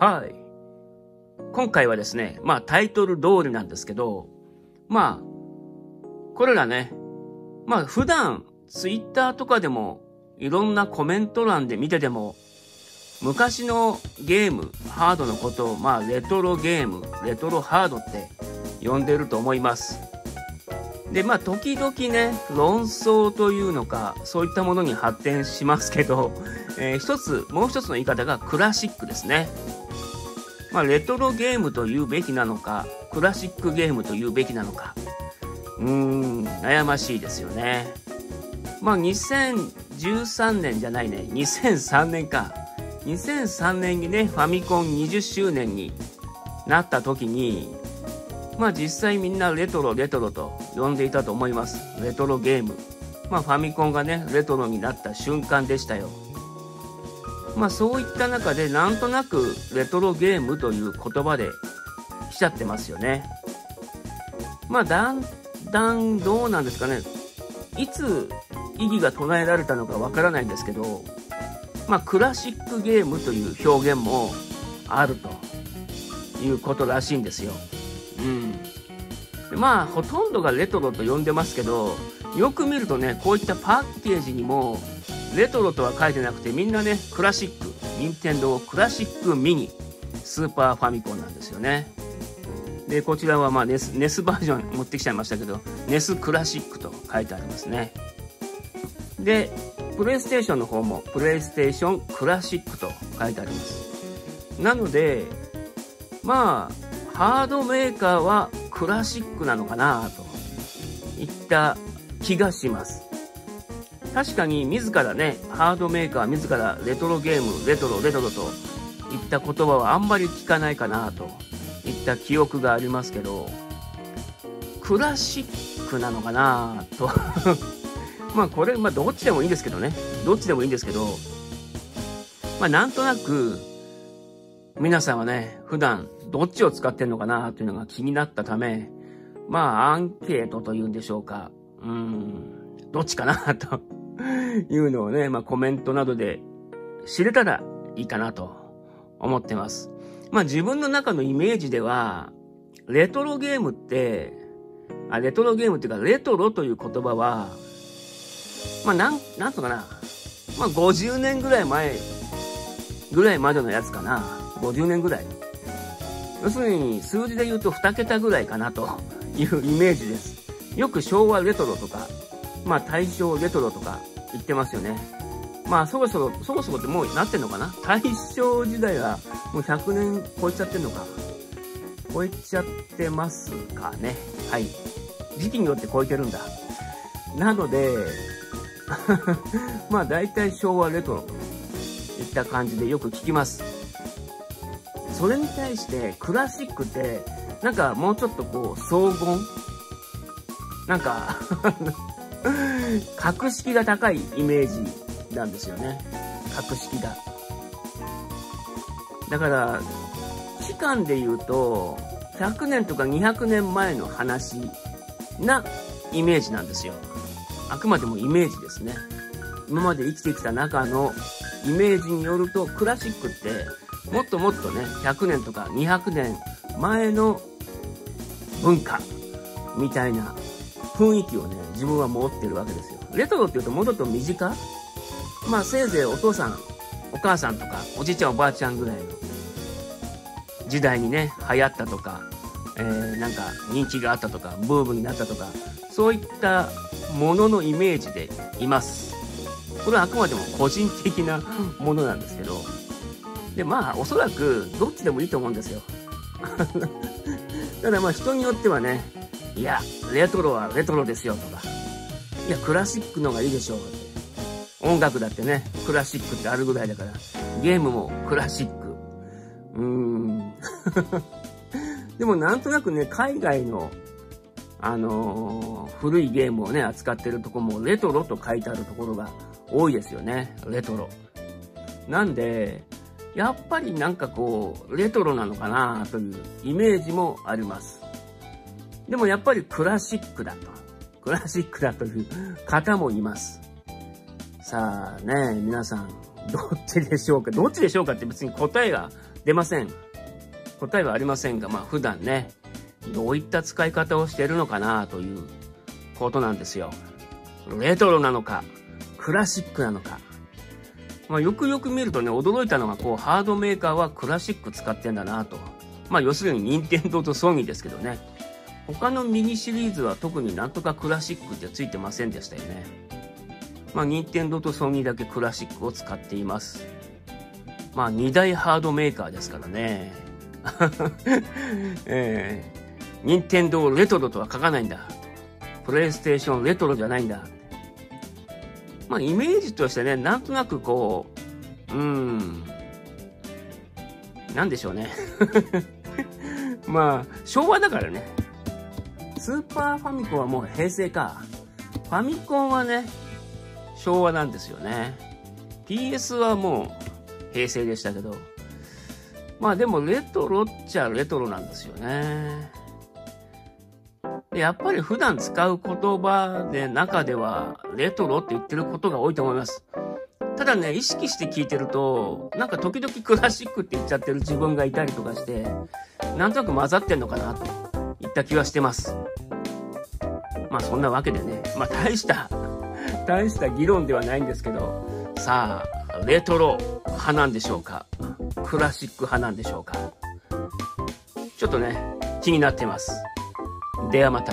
はい。今回はですね、まあタイトル通りなんですけど、まあ、これらね、まあ普段ツイッターとかでもいろんなコメント欄で見てても、昔のゲーム、ハードのことを、まあレトロゲーム、レトロハードって呼んでると思います。で、まあ時々ね、論争というのか、そういったものに発展しますけど、えー一つ、もう一つの言い方がクラシックですね。まあ、レトロゲームと言うべきなのか、クラシックゲームと言うべきなのか、うーん、悩ましいですよね。まあ、2013年じゃないね、2003年か。2003年にね、ファミコン20周年になった時に、まあ実際みんなレトロレトロと呼んでいたと思います。レトロゲーム。まあファミコンがね、レトロになった瞬間でしたよ。まあそういった中でなんとなくレトロゲームという言葉で来ちゃってますよね。まあだんだんどうなんですかね。いつ意義が唱えられたのかわからないんですけど、まあクラシックゲームという表現もあるということらしいんですよ。うん。でまあほとんどがレトロと呼んでますけど、よく見るとね、こういったパッケージにもレトロとは書いてなくてみんなねクラシック。任天堂クラシックミニ。スーパーファミコンなんですよね。でこちらはまあネスネスバージョン持ってきちゃいましたけどネスクラシックと書いてありますね。でプレイステーションの方もプレイステーションクラシックと書いてあります。なのでまあハードメーカーはクラシックなのかなといった気がします。確かに自らね、ハードメーカー自らレトロゲーム、レトロ、レトロといった言葉はあんまり聞かないかなといった記憶がありますけど、クラシックなのかなと。まあこれ、まあどっちでもいいんですけどね。どっちでもいいんですけど、まあなんとなく、皆さんはね、普段どっちを使ってんのかなというのが気になったため、まあアンケートというんでしょうか。うん、どっちかなと。いうのをね、まあコメントなどで知れたらいいかなと思ってます。まあ自分の中のイメージでは、レトロゲームって、あ、レトロゲームっていうか、レトロという言葉は、まあなん、なんとかな、まあ50年ぐらい前ぐらいまでのやつかな。50年ぐらい。要するに数字で言うと2桁ぐらいかなというイメージです。よく昭和レトロとか、まあ大正レトロとか言ってますよね。まあそろそろ、そろそろってもうなってんのかな？大正時代はもう100年超えちゃってんのか？超えちゃってますかね？はい。時期によって超えてるんだ。なので、まあ大体昭和レトロといった感じでよく聞きます。それに対してクラシックってなんかもうちょっとこう荘厳？なんか 格式が高いイメージなんですよね。格式が。だから、期間で言うと、100年とか200年前の話なイメージなんですよ。あくまでもイメージですね。今まで生きてきた中のイメージによると、クラシックって、もっともっとね、100年とか200年前の文化みたいな雰囲気をね、自分は持ってるわけですよ。レトロって言うともうちょっと身近？まあせいぜいお父さん、お母さんとか、おじいちゃんおばあちゃんぐらいの時代にね、流行ったとか、えー、なんか人気があったとか、ブームになったとか、そういったもののイメージでいます。これはあくまでも個人的なものなんですけど、で、まあおそらくどっちでもいいと思うんですよ。ただまあ人によってはね、いや、レトロはレトロですよとか、いや、クラシックのがいいでしょう。音楽だってね、クラシックってあるぐらいだから、ゲームもクラシック。うーん。でもなんとなくね、海外の、あのー古いゲームをね、扱ってるとこもレトロと書いてあるところが多いですよね。レトロ。なんで、やっぱりなんかこう、レトロなのかなというイメージもあります。でもやっぱりクラシックだと。クラシックだという方もいます。さあね、皆さん、どっちでしょうか？どっちでしょうかって別に答えが出ません。答えはありませんが、まあ普段ね、どういった使い方をしているのかなということなんですよ。レトロなのか、クラシックなのか。まあよくよく見るとね、驚いたのが、こう、ハードメーカーはクラシック使ってんだなと。まあ要するに任天堂とソニーですけどね。他のミニシリーズは特になんとかクラシックってついてませんでしたよね。まあ任天堂とソニーだけクラシックを使っています。まあ2大ハードメーカーですからね。えー、任天堂レトロとは書かないんだ。プレイステーションレトロじゃないんだ。まあイメージとしてね、なんとなくこう、うーん、なんでしょうね。まあ、昭和だからね。スーパーファミコンはもう平成か。ファミコンはね、昭和なんですよね。PS はもう平成でしたけど。まあでもレトロっちゃレトロなんですよね。でやっぱり普段使う言葉で中ではレトロって言ってることが多いと思います。ただね、意識して聞いてると、なんか時々クラシックって言っちゃってる自分がいたりとかして、なんとなく混ざってんのかなといった気はしてます。まあそんなわけでね、まあ大した、大した議論ではないんですけど、さあ、レトロ派なんでしょうか？クラシック派なんでしょうか？ちょっとね、気になってます。ではまた。